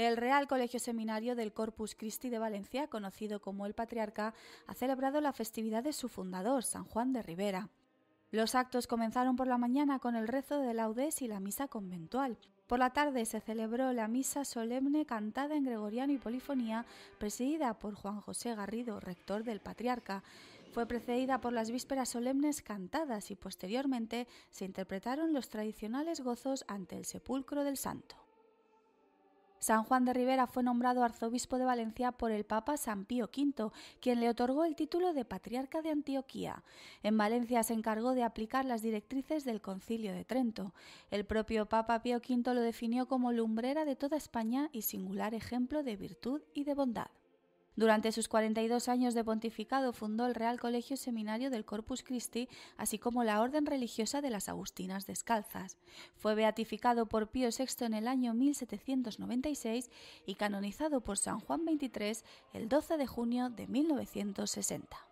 El Real Colegio Seminario del Corpus Christi de Valencia, conocido como el Patriarca, ha celebrado la festividad de su fundador, San Juan de Rivera. Los actos comenzaron por la mañana con el rezo de laudes y la misa conventual. Por la tarde se celebró la misa solemne cantada en gregoriano y polifonía, presidida por Juan José Garrido, rector del Patriarca. Fue precedida por las vísperas solemnes cantadas y posteriormente se interpretaron los tradicionales gozos ante el sepulcro del santo. San Juan de Rivera fue nombrado arzobispo de Valencia por el Papa San Pío V, quien le otorgó el título de Patriarca de Antioquía. En Valencia se encargó de aplicar las directrices del Concilio de Trento. El propio Papa Pío V lo definió como lumbrera de toda España y singular ejemplo de virtud y de bondad. Durante sus 42 años de pontificado fundó el Real Colegio Seminario del Corpus Christi, así como la Orden Religiosa de las Agustinas Descalzas. Fue beatificado por Pío VI en el año 1796 y canonizado por San Juan XXIII el 12 de junio de 1960.